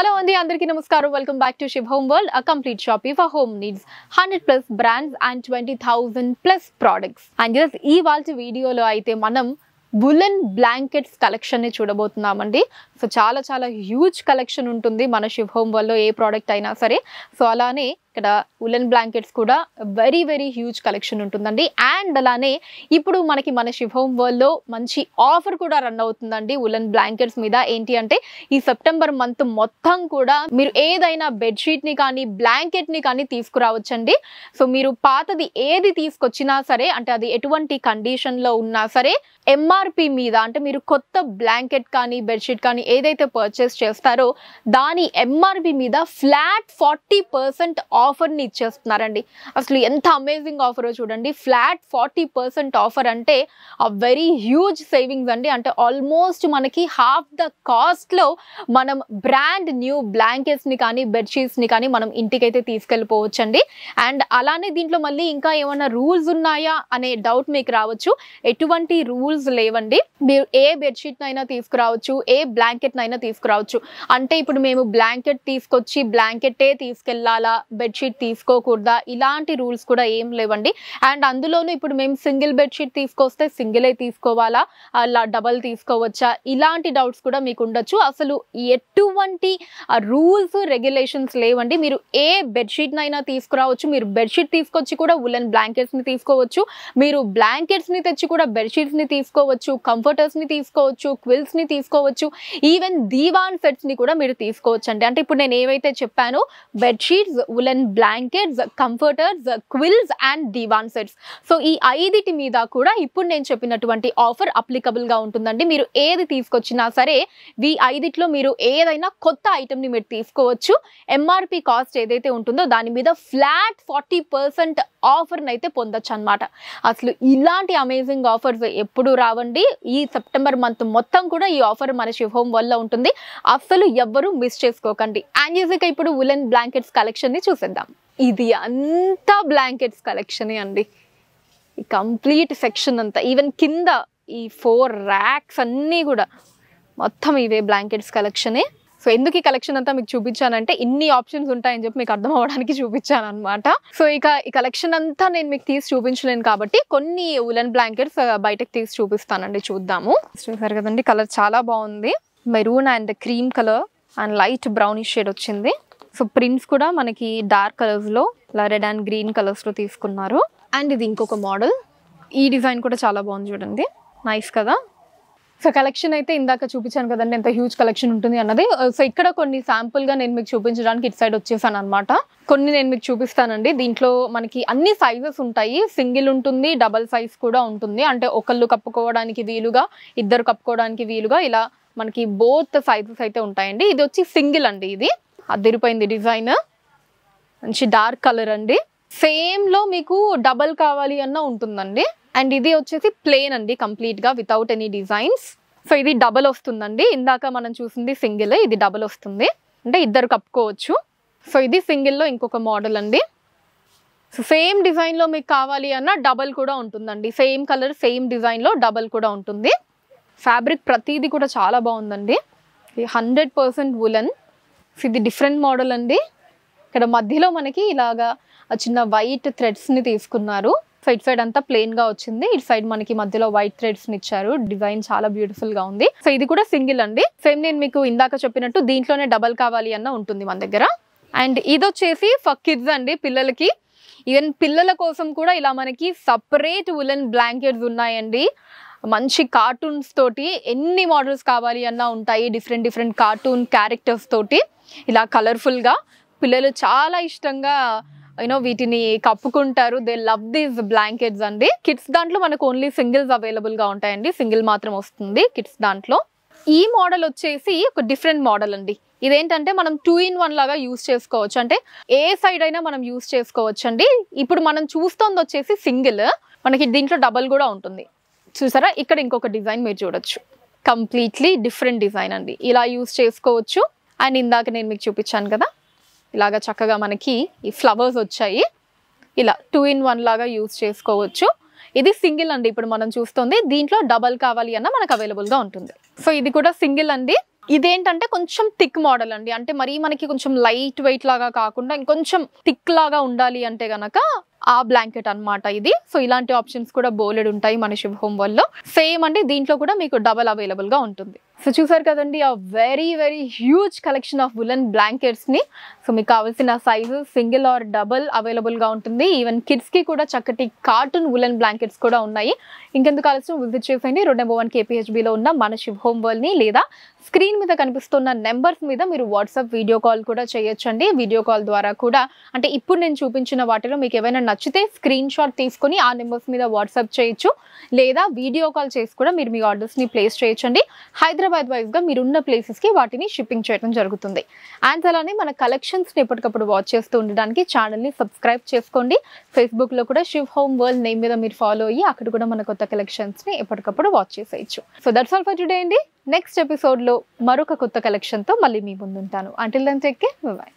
Hello అండి అందరికీ నమస్కారం. Welcome back to Shiva home world a complete shopping for home needs hundred plus brands and twenty thousand plus products and just ఈ వాళ్ళ వీడియోలో అయితే మనం వులెన్ బ్లాంకెట్స్ కలెక్షన్ని చూడబోతున్నామండి. సో చాలా చాలా హ్యూజ్ కలెక్షన్ ఉంటుంది మన శివ హోమ్ వల్ల ఏ ప్రోడక్ట్ అయినా సరే. సో అలానే ఇక్కడ ఉలెన్ బ్లాంకెట్స్ కూడా వెరీ వెరీ హ్యూజ్ కలెక్షన్ ఉంటుందండి. అండ్ అలానే ఇప్పుడు మనకి మన శుభం వరల్డ్లో మంచి ఆఫర్ కూడా రన్ అవుతుందండి ఉలెన్ బ్లాంకెట్స్ మీద. ఏంటి అంటే ఈ సెప్టెంబర్ మంత్ మొత్తం కూడా మీరు ఏదైనా బెడ్షీట్ని కానీ బ్లాంకెట్ని కానీ తీసుకురావచ్చండి. సో మీరు పాతది ఏది తీసుకొచ్చినా సరే అంటే అది ఎటువంటి కండిషన్లో ఉన్నా సరే ఎంఆర్పి మీద అంటే మీరు కొత్త బ్లాంకెట్ కానీ బెడ్షీట్ కానీ ఏదైతే పర్చేస్ చేస్తారో దాని ఎంఆర్పి మీద ఫ్లాట్ ఫార్టీ పర్సెంట్ ఆఫర్ని ఇచ్చేస్తున్నారండి. అసలు ఎంత అమేజింగ్ ఆఫరో చూడండి. ఫ్లాట్ ఫార్టీ పర్సెంట్ ఆఫర్ అంటే ఆ వెరీ హ్యూజ్ సేవింగ్స్ అండి. అంటే ఆల్మోస్ట్ మనకి హాఫ్ ద కాస్ట్లో మనం బ్రాండ్ న్యూ బ్లాంకెట్స్ని కానీ బెడ్షీట్స్ని కానీ మనం ఇంటికైతే తీసుకెళ్ళిపోవచ్చండి. అండ్ అలానే దీంట్లో మళ్ళీ ఇంకా ఏమైనా రూల్స్ ఉన్నాయా అనే డౌట్ మీకు రావచ్చు. ఎటువంటి రూల్స్ లేవండి. మీరు ఏ బెడ్షీట్నైనా తీసుకురావచ్చు ఏ బ్లాంకెట్నైనా తీసుకురావచ్చు. అంటే ఇప్పుడు మేము బ్లాంకెట్ తీసుకొచ్చి బ్లాంకెటే తీసుకెళ్ళాలా బెడ్షీట్ తీసుకోకూడదా? ఇలాంటి రూల్స్ కూడా ఏం లేవండి. అండ్ అందులోనూ ఇప్పుడు మేము సింగిల్ బెడ్షీట్ తీసుకొస్తే సింగిలే తీసుకోవాలా? అలా డబల్ తీసుకోవచ్చా? ఇలాంటి డౌట్స్ కూడా మీకు ఉండొచ్చు. అసలు ఎటువంటి రూల్స్ రెగ్యులేషన్స్ లేవండి. మీరు ఏ బెడ్షీట్నైనా తీసుకురావచ్చు. మీరు బెడ్షీట్ తీసుకొచ్చి కూడా ఉలెన్ బ్లాంకెట్స్ని తీసుకోవచ్చు. మీరు బ్లాంకెట్స్ని తెచ్చి కూడా బెడ్షీట్స్ని తీసుకోవచ్చు. కంఫర్టర్స్ని తీసుకోవచ్చు. క్విల్స్ని తీసుకోవచ్చు. ఈవెన్ దీవాన్ సెట్స్ని కూడా మీరు తీసుకోవచ్చు అంటే ఇప్పుడు నేను ఏవైతే చెప్పానో bedsheets woollen blankets comforters quilts and divan sets. So ఈ ఐదిటి మీద కూడా ఇప్పుడు నేను చెప్పినటువంటి ఆఫర్ అప్లికబుల్గా ఉంటుందండి. మీరు ఏది తీసుకొచ్చినా సరే ఈ ఐదిట్లో మీరు ఏదైనా కొత్త ఐటమ్ని మీరు తీసుకోవచ్చు. ఎంఆర్పి కాస్ట్ ఏదైతే ఉంటుందో దాని మీద ఫ్లాట్ ఫార్టీ పర్సెంట్ ఆఫర్ని అయితే పొందొచ్చు అనమాట అసలు ఇలాంటి అమేజింగ్ ఆఫర్స్ ఎప్పుడు రావండి. ఈ సెప్టెంబర్ మంత్ మొత్తం కూడా ఈ ఆఫర్ మన శివ్ హోమ్ వల్ల ఉంటుంది. అస్సలు ఎవ్వరూ మిస్ చేసుకోకండి. అండ్ ఇప్పుడు ఉలెన్ బ్లాంకెట్స్ కలెక్షన్ని చూసేద్దాం. ఇది అంతా బ్లాంకెట్స్ కలెక్షనే అండి. కంప్లీట్ సెక్షన్ అంతా ఈవెన్ కింద ఈ ఫోర్ ర్యాక్స్ అన్నీ కూడా మొత్తం ఇవే బ్లాంకెట్స్ కలెక్షనే. సో ఎందుకు ఈ కలెక్షన్ అంతా మీకు చూపించానంటే ఇన్ని ఆప్షన్స్ ఉంటాయని చెప్పి మీకు అర్థం అవ్వడానికి చూపించాను అనమాట సో ఇక ఈ కలెక్షన్ అంతా నేను మీకు తీసి చూపించలేను కాబట్టి కొన్ని ఉలెన్ బ్లాంకెట్స్ బయటకు తీసి చూపిస్తానండి చూద్దాము. చూసారు కదండి కలర్ చాలా బాగుంది. Maroon and cream colour and light brownish shade వచ్చింది. సో ప్రింట్స్ కూడా మనకి డార్క్ కలర్స్లో ఇలా రెడ్ అండ్ గ్రీన్ కలర్స్లో తీసుకున్నారు. అండ్ ఇది ఇంకొక మోడల్ ఈ డిజైన్ కూడా చాలా బాగుంది చూడండి. నైస్ కదా? సో కలెక్షన్ అయితే ఇందాక చూపించాను కదండి ఎంత హ్యూజ్ కలెక్షన్ ఉంటుంది అన్నది. Uh, సో ఇక్కడ కొన్ని sample గా నేను మీకు చూపించడానికి ఇటు సైడ్ వచ్చేసాను అనమాట కొన్ని నేను మీకు చూపిస్తానండి. దీంట్లో మనకి అన్ని సైజెస్ ఉంటాయి. సింగిల్ ఉంటుంది డబల్ సైజ్ కూడా ఉంటుంది. అంటే ఒకళ్ళు కప్పుకోవడానికి వీలుగా ఇద్దరు కప్పుకోవడానికి వీలుగా ఇలా మనకి బోత్ సైజెస్ అయితే ఉంటాయండి. ఇది వచ్చి సింగిల్ అండి ఇది. అదిరిపోయింది డిజైన్ మంచి డార్క్ కలర్ అండి. సేమ్లో మీకు డబల్ కావాలి అన్న ఉంటుందండి. అండ్ ఇది వచ్చేసి ప్లేన్ అండి కంప్లీట్గా వితౌట్ ఎనీ డిజైన్స్ సో ఇది డబల్ వస్తుందండి. ఇందాక మనం చూసింది సింగిల్ ఇది డబల్ వస్తుంది. అంటే ఇద్దరు కప్పుకోవచ్చు. సో ఇది సింగిల్లో ఇంకొక మోడల్ అండి. సో సేమ్ డిజైన్లో మీకు కావాలి అన్న డబల్ కూడా ఉంటుందండి. సేమ్ కలర్ సేమ్ డిజైన్లో డబల్ కూడా ఉంటుంది. ఫ్యాబ్రిక్ ప్రతిదీ కూడా చాలా బాగుందండి. ఇది హండ్రెడ్ పర్సెంట్ వులన్ ఇది డిఫరెంట్ మోడల్ అండి. ఇక్కడ మధ్యలో మనకి ఇలాగా చిన్న వైట్ థ్రెడ్స్ని తీసుకున్నారు. సైడ్ సైడ్ అంతా ప్లెయిన్గా వచ్చింది. ఇటు సైడ్ మనకి మధ్యలో వైట్ థ్రెడ్స్ ఇచ్చారు. డిజైన్ చాలా బ్యూటిఫుల్గా ఉంది. సో ఇది కూడా సింగిల్ అండి. సేమ్ నేను మీకు ఇందాక చెప్పినట్టు దీంట్లోనే డబల్ కావాలి అన్న ఉంటుంది మన దగ్గర. అండ్ ఇది వచ్చేసి ఫర్ కిడ్స్ అండి పిల్లలకి. ఈవెన్ పిల్లల కోసం కూడా ఇలా మనకి సపరేట్ ఉలెన్ బ్లాంకెట్స్ ఉన్నాయండి. మంచి కార్టూన్స్ తోటి ఎన్ని మోడల్స్ కావాలి అన్నా ఉంటాయి. డిఫరెంట్ డిఫరెంట్ కార్టూన్ క్యారెక్టర్స్ తోటి. ఇలా కలర్ఫుల్గా పిల్లలు చాలా ఇష్టంగా యూనో వీటిని కప్పుకుంటారు. దే లవ్ దీస్ బ్లాంకెట్స్ అండి. కిడ్స్ దాంట్లో మనకు ఓన్లీ సింగిల్స్ అవైలబుల్గా ఉంటాయండి. సింగిల్ మాత్రం వస్తుంది కిడ్స్ దాంట్లో. ఈ మోడల్ వచ్చేసి ఒక డిఫరెంట్ మోడల్ అండి. ఇదేంటంటే మనం టూ ఇన్ వన్ లాగా యూస్ చేసుకోవచ్చు. అంటే ఏ సైడ్ అయినా మనం యూస్ చేసుకోవచ్చు అండి. ఇప్పుడు మనం చూస్తోంది వచ్చేసి సింగిల్ మనకి దీంట్లో డబల్ కూడా ఉంటుంది. చూసారా? ఇక్కడ ఇంకొక డిజైన్ మీరు చూడొచ్చు. కంప్లీట్లీ డిఫరెంట్ డిజైన్ అండి. ఇలా యూస్ చేసుకోవచ్చు. అండ్ ఇందాక నేను మీకు చూపించాను కదా. ఇలాగా చక్కగా మనకి ఈ ఫ్లవర్స్ వచ్చాయి. ఇలా టూ ఇన్ వన్ లాగా యూస్ చేసుకోవచ్చు. ఇది సింగిల్ అండి. ఇప్పుడు మనం చూస్తుంది దీంట్లో డబల్ కావాలి అన్న మనకు అవైలబుల్గా ఉంటుంది. సో ఇది కూడా సింగిల్ అండి. ఇదేంటంటే కొంచెం థిక్ మోడల్ అండి. అంటే మరీ మనకి కొంచెం లైట్ వెయిట్ లాగా కాకుండా ఇంకొంచెం థిక్ లాగా ఉండాలి అంటే గనక ఆ బ్లాంకెట్ అన్నమాట ఇది. సో ఇలాంటి ఆప్షన్స్ కూడా బోలెడ్ ఉంటాయి మన శుభ హోమ్ వల్ల. సేమ్ అంటే దీంట్లో కూడా మీకు డబల్ అవైలబుల్గా ఉంటుంది. సో చూసారు కదండి ఆ very very huge collection of woollen బ్లాంకెట్స్ని so మీకు కావాల్సిన సైజు సింగిల్ ఆర్ డబల్ అవైలబుల్గా ఉంటుంది. ఈవెన్ కిడ్స్కి కూడా చక్కటి కార్టూన్ వులన్ బ్లాంకెట్స్ కూడా ఉన్నాయి. ఇంకెందుకు కావాల్సిన విజిట్ చేసేయండి. రెండు నెంబర్ వన్ కేపీహెచ్బీలో ఉన్న మన శివ హోమ్ వరల్డ్ని లేదా స్క్రీన్ మీద కనిపిస్తున్న నెంబర్స్ మీద మీరు వాట్సాప్ వీడియో కాల్ కూడా చేయొచ్చండి. వీడియో కాల్ ద్వారా కూడా అంటే ఇప్పుడు నేను చూపించిన వాటిలో మీకు ఏమైనా నచ్చితే స్క్రీన్ షాట్ తీసుకొని ఆ నెంబర్స్ మీద వాట్సాప్ చేయొచ్చు. లేదా వీడియో కాల్ చేసి కూడా మీరు మీ ఆర్డర్స్ని ప్లేస్ చేయొచ్చండి. హైదరాబాద్ వైజ్గా మీరున్న ప్లేసెస్కి వాటిని షిప్పింగ్ చేయడం జరుగుతుంది. అండ్ అలానే మన కలెక్షన్స్ని ఎప్పటికప్పుడు వాచ్ చేస్తూ ఉండడానికి ఛానల్ని సబ్స్క్రైబ్ చేసుకోండి. ఫేస్బుక్లో కూడా శివ్ హోమ్ వరల్డ్ నేమ్ మీద మీరు ఫాలో అయ్యి అక్కడ కూడా మన కొత్త కలెక్షన్స్ని ఎప్పటికప్పుడు వాచ్ చేసేయచ్చు. So that's all for today అండి. నెక్స్ట్ ఎపిసోడ్లో మరొక కొత్త కలెక్షన్తో మళ్ళీ మీ ముందుంటాను. అంటిల్ దాని టేక్ కేర్ బాయ్